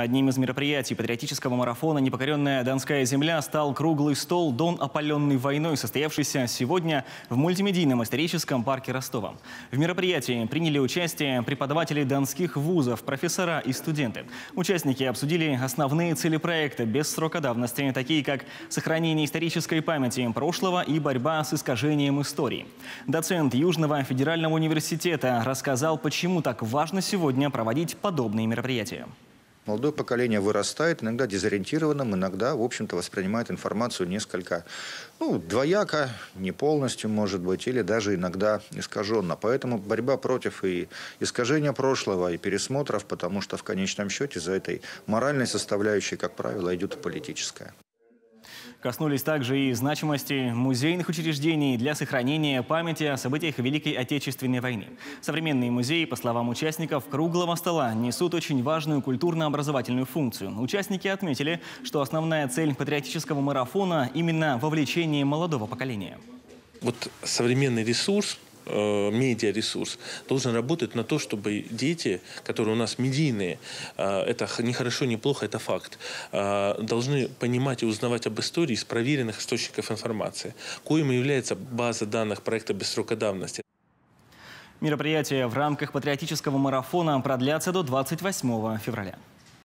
Одним из мероприятий патриотического марафона «Непокоренная Донская земля» стал круглый стол «Дон, опаленный войной», состоявшийся сегодня в мультимедийном историческом парке Ростова. В мероприятии приняли участие преподаватели донских вузов, профессора и студенты. Участники обсудили основные цели проекта без срока давности, такие как сохранение исторической памяти прошлого и борьба с искажением истории. Доцент Южного федерального университета рассказал, почему так важно сегодня проводить подобные мероприятия. Молодое поколение вырастает, иногда дезориентированным, иногда, в общем-то, воспринимает информацию несколько, ну, двояко, не полностью, может быть, или даже иногда искаженно. Поэтому борьба против и искажения прошлого, и пересмотров, потому что в конечном счете за этой моральной составляющей, как правило, идет политическая. Коснулись также и значимости музейных учреждений для сохранения памяти о событиях Великой Отечественной войны. Современные музеи, по словам участников круглого стола, несут очень важную культурно-образовательную функцию. Участники отметили, что основная цель патриотического марафона – именно вовлечение молодого поколения. Вот современный ресурс э, медиаресурс должен работать на то, чтобы дети, которые у нас медийные, э, это не хорошо, не плохо, это факт, э, должны понимать и узнавать об истории из проверенных источников информации, коим является база данных проекта без давности. Мероприятия в рамках патриотического марафона продлятся до 28 февраля.